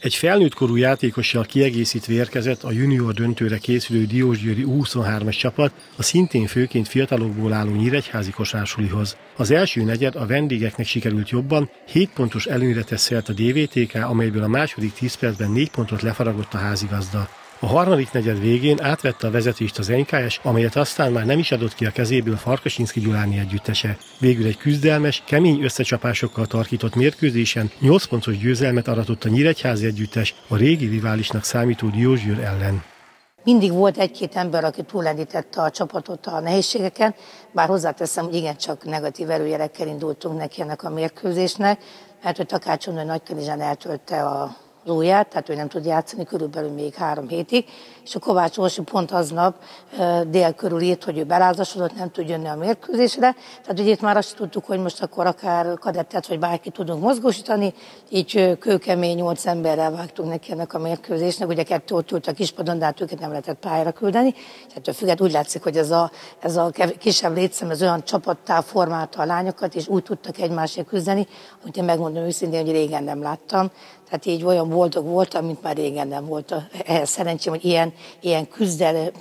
Egy felnőtt korú játékossal kiegészítve érkezett a junior döntőre készülő Diósgyőri U23-as csapat a szintén főként fiatalokból álló nyíregyházi kosársulihoz. Az első negyed a vendégeknek sikerült jobban, 7 pontos előnyre tesz a DVTK, amelyből a második 10 percben 4 pontot lefaragott a házigazda. A harmadik negyed végén átvette a vezetést az NKS, amelyet aztán már nem is adott ki a kezéből Farkasinszki Gyuláni együttese. Végül egy küzdelmes, kemény összecsapásokkal tarkított mérkőzésen 8 pontos győzelmet aratott a Nyíregyházi együttes a régi riválisnak számító Diósgyőr ellen. Mindig volt egy-két ember, aki túlendítette a csapatot a nehézségeken, bár hozzáteszem, hogy igencsak negatív erőjelekkel indultunk neki ennek a mérkőzésnek, mert hogy Takács Nagykanizsán eltölte a ujját, tehát ő nem tud játszani körülbelül még három hétig, és a Kovács Orsi pont aznap dél körül írt, hogy ő belázasodott, nem tud jönni a mérkőzésre, tehát ugye itt már azt tudtuk, hogy most akkor akár kadettet vagy bárki tudunk mozgósítani, így kőkemény nyolc emberrel vágtunk neki ennek a mérkőzésnek, ugye kettő ott ült a kispadon, de hát őket nem lehetett pályára küldeni, tehát függet úgy látszik, hogy ez a, ez a kisebb létszem, ez olyan csapattá formálta a lányokat, és úgy tudtak egymásért küzdeni, amit én megmondom őszintén, hogy régen nem láttam. Tehát így olyan boldog voltam, mint már régen nem volt. Ehhez szerencsém, hogy ilyen, ilyen küzdelő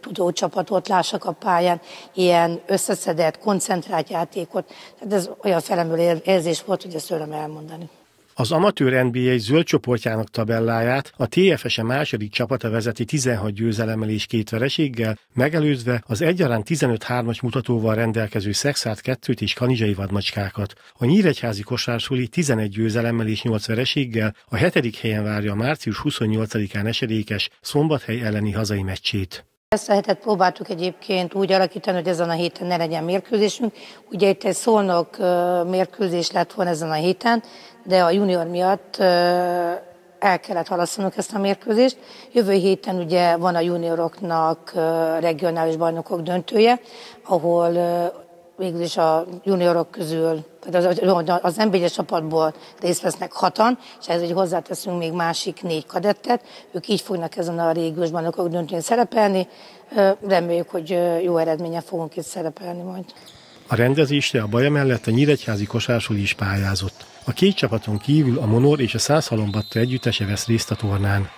tudó csapatot lássak a pályán, ilyen összeszedett, koncentrált játékot. Tehát ez olyan felemről érzés volt, hogy ezt öröm elmondani. Az amatőr NBA zöld csoportjának tabelláját a TFS-e második csapata vezeti 16 győzelemmel és két vereséggel, megelőzve az egyaránt 15-3-as mutatóval rendelkező Szexát 2 és Kanizsai vadmacskákat. A Nyíregyházi kosársuli 11 győzelemmel és 8 vereséggel a hetedik helyen várja a március 28-án esedékes Szombathely elleni hazai meccsét. Ezt a hetet próbáltuk egyébként úgy alakítani, hogy ezen a héten ne legyen mérkőzésünk. Ugye itt egy szolnok mérkőzés lett volna ezen a héten, de a junior miatt el kellett halasztanunk ezt a mérkőzést. Jövő héten ugye van a junioroknak regionális bajnokok döntője, ahol végül is a juniorok közül, tehát az, az nb csapatból részt vesznek hatan, és ez egy hozzáteszünk még másik négy kadettet, ők így fognak ezen a régiós bajnokok döntőn szerepelni, reméljük, hogy jó eredménye fogunk itt szerepelni majd. A rendezésre a Baja mellett a Nyíregyházi kosársuli is pályázott. A két csapaton kívül a Monor és a Százhalombatta együttese vesz részt a tornán.